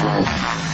Thank